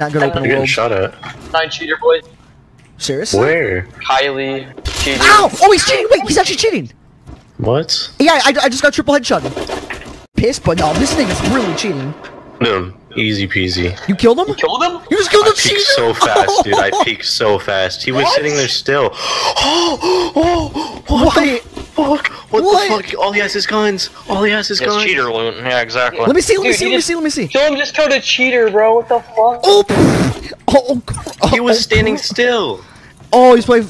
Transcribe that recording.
Not gonna open You're a world. shot at. Nine cheater boy. Serious? Where? Kylie cheating. Ow! Oh, he's cheating! Wait, he's actually cheating! What? Yeah, I, I just got triple headshot. Pissed, but no, this nigga's really cheating. No, easy peasy. You killed him? Killed him? You just killed I the peeked cheater? so fast, dude. I peeked so fast. He was What? sitting there still. Oh, oh, what Why? the fuck? What, What? the fuck? All he has is guns. All he has is Yes, guns. cheater loot. Yeah, exactly. Let me see, let me see, let me see, let me see. Show him just killed a cheater, bro. What the fuck? Oh, pff. oh, oh, He was oh, standing oh, still. Oh, he's playing.